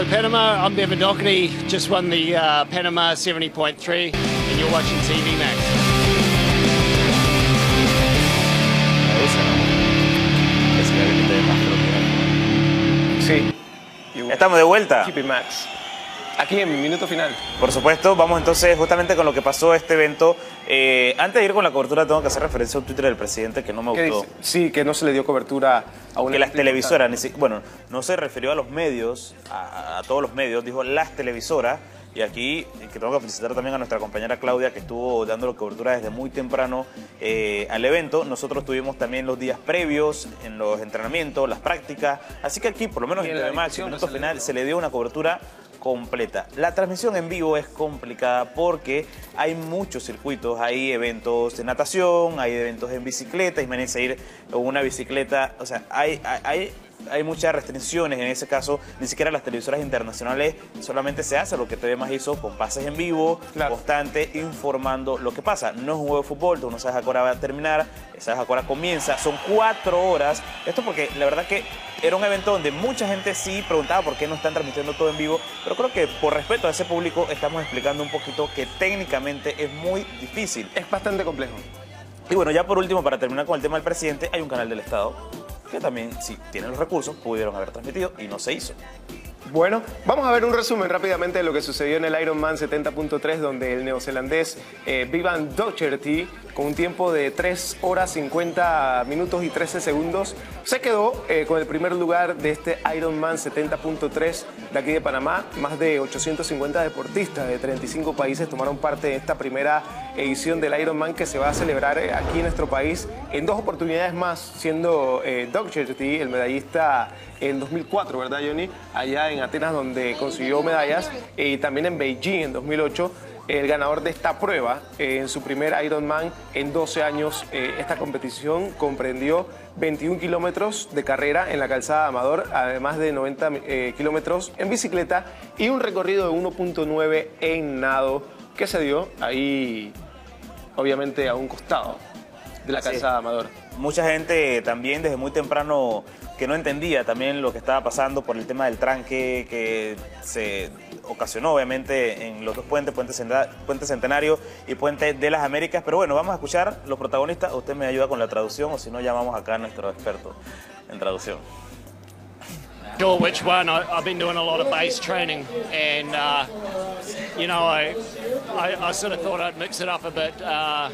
Hello Panama, I'm Bevan Doherty, just won the uh, Panama 70.3 and you're watching TV Max. Sí. Estamos de vuelta. It Max. Aquí en mi minuto final. Por supuesto, vamos entonces justamente con lo que pasó este evento. Eh, antes de ir con la cobertura, tengo que hacer referencia a un Twitter del presidente que no me ¿Qué gustó. dice? Sí, que no se le dio cobertura a una Que las televisoras, ni si- bueno, no se refirió a los medios, a, a todos los medios, dijo las televisoras. Y aquí, eh, que tengo que felicitar también a nuestra compañera Claudia, que estuvo dando cobertura desde muy temprano eh, al evento. Nosotros tuvimos también los días previos, en los entrenamientos, las prácticas. Así que aquí, por lo menos en no minuto final, se le dio una cobertura completa. La transmisión en vivo es complicada porque hay muchos circuitos, hay eventos de natación, hay eventos en bicicleta, imagínense ir con una bicicleta, o sea, hay, hay, hay- hay muchas restricciones en ese caso, ni siquiera las televisoras internacionales solamente se hace lo que TV Más hizo con pases en vivo, Claro. constante, informando lo que pasa. No es un juego de fútbol, tú no sabes a qué hora va a terminar, sabes a qué hora comienza, son cuatro horas. Esto porque la verdad que era un evento donde mucha gente sí preguntaba por qué no están transmitiendo todo en vivo, pero creo que por respeto a ese público estamos explicando un poquito que técnicamente es muy difícil. Es bastante complejo. Y bueno, ya por último, para terminar con el tema del presidente, hay un canal del Estado que también, si tienen los recursos, pudieron haber transmitido y no se hizo. Bueno, vamos a ver un resumen rápidamente de lo que sucedió en el Ironman 70.3, donde el neozelandés eh, Vivan Docherty, con un tiempo de 3 horas 50 minutos y 13 segundos, se quedó eh, con el primer lugar de este Ironman 70.3 de aquí de Panamá. Más de 850 deportistas de 35 países tomaron parte de esta primera edición del Ironman que se va a celebrar eh, aquí en nuestro país en dos oportunidades más, siendo eh, Docherty el medallista en 2004, ¿verdad, Johnny? Allá en Atenas, donde consiguió medallas, eh, y también en Beijing en 2008. El ganador de esta prueba, eh, en su primer Ironman en 12 años, eh, esta competición comprendió 21 kilómetros de carrera en la calzada Amador, además de 90 eh, kilómetros en bicicleta y un recorrido de 1.9 en nado que se dio ahí, obviamente, a un costado de la calzada Amador. Mucha gente también desde muy temprano que no entendía también lo que estaba pasando por el tema del tranque que se ocasionó obviamente en los dos puentes, Puente, Centenario y Puente de las Américas. Pero bueno, vamos a escuchar los protagonistas. Usted me ayuda con la traducción o si no llamamos acá a nuestro experto en traducción. Sure, which one? I, been doing a lot of base training, and uh, you know, I, I, I sort of thought I'd mix it up a bit, uh,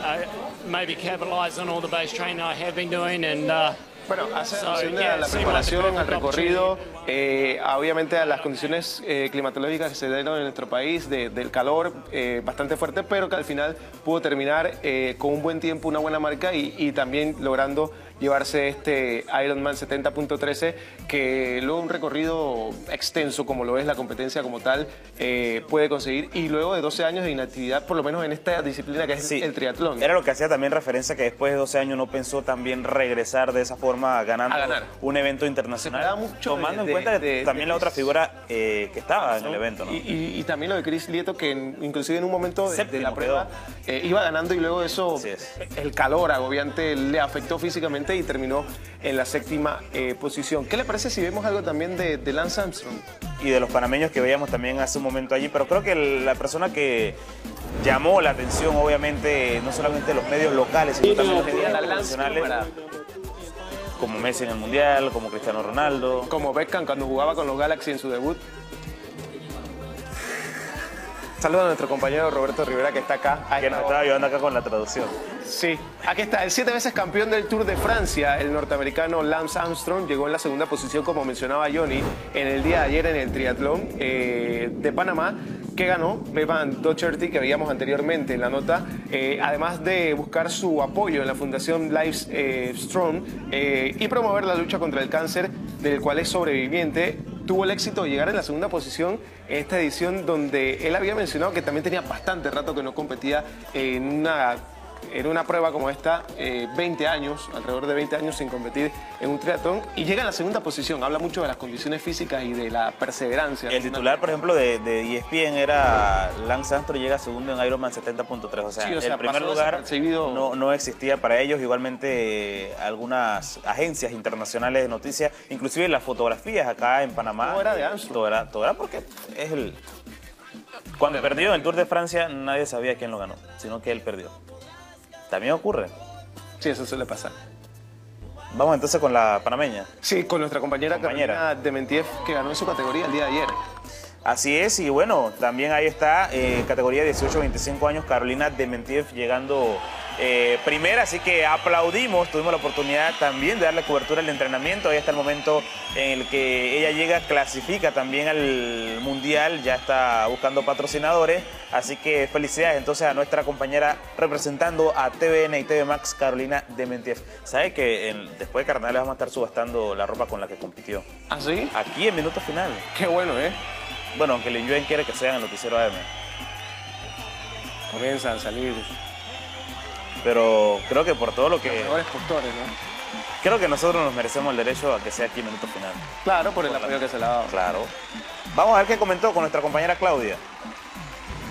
uh, maybe capitalise on all the base training I have been doing, and uh, Bueno, hace alusión a la preparación, al recorrido, eh, obviamente a las condiciones eh, climatológicas que se dieron en nuestro país, de- del calor eh, bastante fuerte, pero que al final pudo terminar eh, con un buen tiempo, una buena marca y, y también logrando llevarse este Ironman 70.13, que luego un recorrido extenso como lo es la competencia como tal, eh, puede conseguir y luego de 12 años de inactividad, por lo menos en esta disciplina que es Sí, el triatlón. Era lo que hacía también referencia que después de 12 años no pensó también regresar de esa forma ganando A ganar. un evento internacional. Mucho tomando de- en cuenta de- también la otra figura eh, que estaba en el evento. ¿no? Y, y- y también lo de Chris Lieto, que en- inclusive en un momento de, la prueba eh, iba ganando y luego eso, es. el calor agobiante le afectó físicamente y terminó en la séptima posición. ¿Qué le parece si vemos algo también de, de Lance Armstrong? y de los panameños que veíamos también hace un momento allí, pero creo que la persona que llamó la atención, obviamente, no solamente los medios locales, sino también los medios internacionales, como Messi en el Mundial, como Cristiano Ronaldo. Como Beckham cuando jugaba con los Galaxy en su debut. Saludos a nuestro compañero Roberto Rivera que está acá. que nos estaba ayudando acá con la traducción. Sí, aquí está, el siete veces campeón del Tour de Francia, el norteamericano Lance Armstrong, llegó en la segunda posición, como mencionaba Johnny, en el día de ayer en el triatlón eh, de Panamá, que ganó Bevan Docherty, que veíamos anteriormente en la nota, eh, además de buscar su apoyo en la Fundación Life eh, Strong y promover la lucha contra el cáncer, del cual es sobreviviente, tuvo el éxito de llegar en la segunda posición en esta edición donde él había mencionado que también tenía bastante rato que no competía en una en una prueba como esta, 20 años, alrededor de 20 años sin competir en un triatlón y llega en la segunda posición. Habla mucho de las condiciones físicas y de la perseverancia. El titular, por ejemplo, de, de ESPN era Lance Armstrong llega segundo en Ironman 70.3. O sea, el primer lugar no, no existía para ellos. Igualmente, algunas agencias internacionales de noticias, inclusive las fotografías acá en Panamá. Todo era de Armstrong. Todo era, todo era porque es el... Cuando perdió en el Tour de Francia, nadie sabía quién lo ganó, sino que él perdió. También ocurre. Sí, eso suele pasar. Vamos entonces con la panameña. Sí, con nuestra compañera, compañera. Carolina Dementiev, que ganó en su categoría el día de ayer. Así es, y bueno, también ahí está, eh, categoría 18-25 años, Carolina Dementiev llegando eh, primera, así que aplaudimos, tuvimos la oportunidad también de darle cobertura al entrenamiento, ahí está el momento en el que ella llega, clasifica también al Mundial, ya está buscando patrocinadores, así que felicidades entonces a nuestra compañera representando a TVN y TV Max, Carolina Dementiev. ¿Sabe que después de Carnaval vamos a estar subastando la ropa con la que compitió? ¿Ah, sí? Aquí en Minuto Final. Qué bueno, ¿eh? Bueno, aunque Yuen quiere que sea en el noticiero AM. Comienzan a salir. Pero creo que por todo lo que... Los mejores postores, ¿no? Creo que nosotros nos merecemos el derecho a que sea aquí en minuto final. Claro, por el apoyo que se le ha dado. Claro. Vamos a ver qué comentó con nuestra compañera Claudia.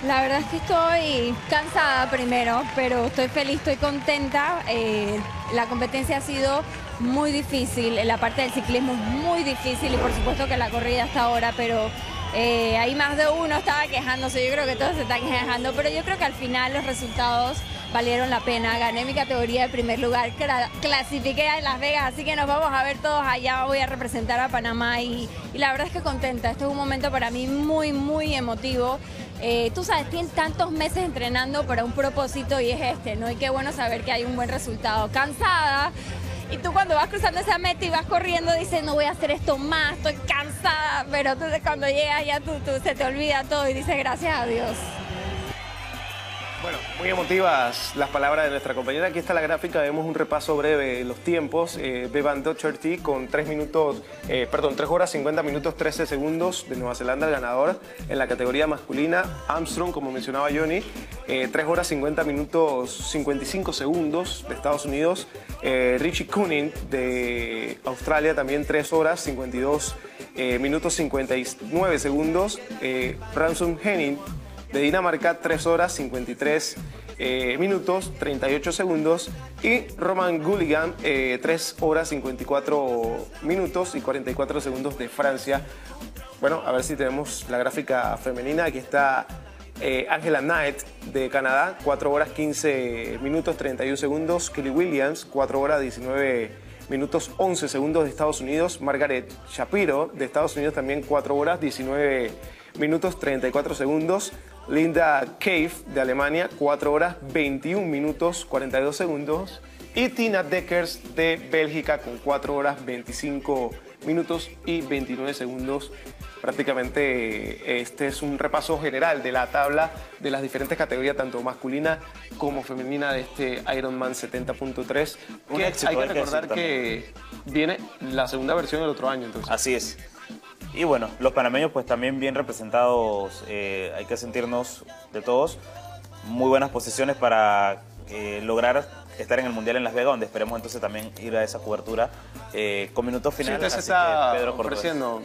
La verdad es que estoy cansada primero, pero estoy feliz, estoy contenta. Eh, la competencia ha sido muy difícil, la parte del ciclismo es muy difícil y por supuesto que la corrida hasta ahora, pero eh, ahí más de uno estaba quejándose, yo creo que todos se están quejando, pero yo creo que al final los resultados valieron la pena. Gané mi categoría de primer lugar, clasifiqué a Las Vegas, así que nos vamos a ver todos allá. Voy a representar a Panamá y, la verdad es que contenta. Este es un momento para mí muy, muy emotivo. Eh, tú sabes, tienes tantos meses entrenando para un propósito y es este, ¿no? Y qué bueno saber que hay un buen resultado. Cansada, y tú cuando vas cruzando esa meta y vas corriendo dices, no voy a hacer esto más, estoy cansada, pero entonces cuando llegas ya tú, tú, se te olvida todo y dices, gracias a Dios. Bueno, muy emotivas las palabras de nuestra compañera. Aquí está la gráfica, vemos un repaso breve de los tiempos. Eh, Bevan Docherty con 3 minutos, eh, perdón, 3 horas 50 minutos 13 segundos de Nueva Zelanda, el ganador en la categoría masculina. Armstrong, como mencionaba Johnny, 3 eh, horas 50 minutos 55 segundos de Estados Unidos. Eh, Richie Cooning de Australia también 3 horas 52 minutos 59 segundos. Ransom Henning de Dinamarca 3 horas 53 eh, minutos 38 segundos y Roman Gulligan 3 eh, horas 54 minutos y 44 segundos de Francia. Bueno, a ver si tenemos la gráfica femenina. Aquí está eh, Angela Knight de Canadá, 4 horas 15 minutos 31 segundos. Kelly Williams, 4 horas 19 minutos 11 segundos de Estados Unidos. Margaret Shapiro de Estados Unidos también 4 horas 19 minutos 34 segundos. Linda Cave de Alemania, 4 horas 21 minutos 42 segundos. Y Tina Deckers de Bélgica con 4 horas 25 minutos y 29 segundos. Prácticamente este es un repaso general de la tabla de las diferentes categorías, tanto masculina como femenina, de este Ironman 70.3. Hay que recordar que viene la segunda versión del otro año. Entonces. Así es. Y bueno, los panameños pues también bien representados, eh, hay que sentirnos de todos. Muy buenas posiciones para eh, lograr estar en el Mundial en Las Vegas, donde esperemos entonces también ir a esa cobertura eh, con minutos finales. se está ofreciendo.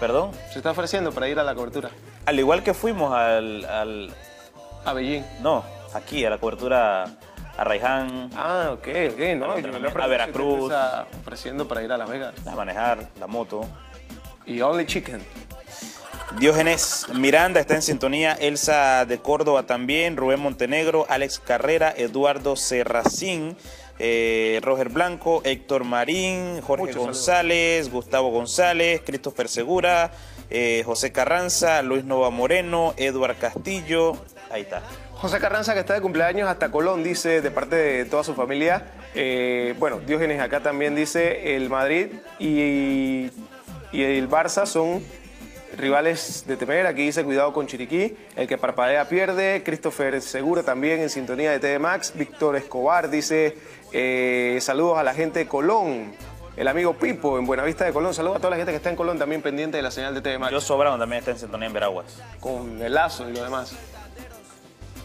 ¿Perdón? Se está ofreciendo para ir a la cobertura. Al igual que fuimos al... A Beijing. No, aquí, a la cobertura a Raiján. Ah, ok, ok, no. a Veracruz. Se está ofreciendo para ir a Las Vegas. A manejar la moto y Only Chicken. Diógenes Miranda está en sintonía, Elsa de Córdoba también, Rubén Montenegro, Alex Carrera, Eduardo Serracín, eh, Roger Blanco, Héctor Marín, Jorge González, Gustavo González, Christopher Segura, eh, José Carranza, Luis Nova Moreno, Eduard Castillo, ahí está. José Carranza, que está de cumpleaños hasta Colón, dice, de parte de toda su familia. Eh, bueno, Diógenes acá también dice el Madrid y y el Barça son rivales de temer. Aquí dice cuidado con Chiriquí, el que parpadea pierde. Christopher Segura también en sintonía de TV Max. Víctor Escobar dice eh, saludos a la gente de Colón. El amigo Pipo en Buenavista de Colón. Saludos a toda la gente que está en Colón también pendiente de la señal de TV Max. Yo Sobrado también está en sintonía en Veraguas. Con el lazo y lo demás.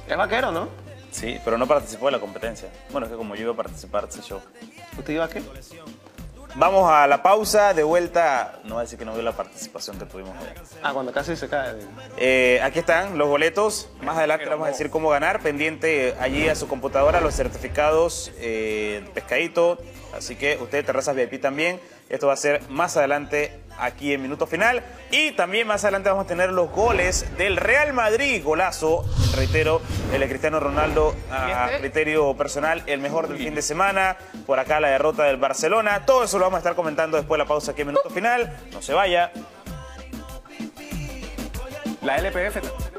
Es vaquero, ¿no? Sí, pero no participó de la competencia. Bueno, es que como yo iba a participar de ese show. ¿Usted iba a qué? Vamos a la pausa, de vuelta. No va a decir que no vio la participación que tuvimos hoy. Ah, cuando casi se cae. Eh, aquí están los boletos. Más adelante vamos a decir cómo ganar. Pendiente allí a su computadora los certificados eh, pescadito. Así que usted, Terrazas VIP también. Esto va a ser más adelante aquí en Minuto Final. Y también más adelante vamos a tener los goles del Real Madrid. Golazo, reitero, el de Cristiano Ronaldo a criterio personal, el mejor del fin de semana. Por acá la derrota del Barcelona. Todo eso lo vamos a estar comentando después de la pausa aquí en Minuto Final. No se vaya. La LPF.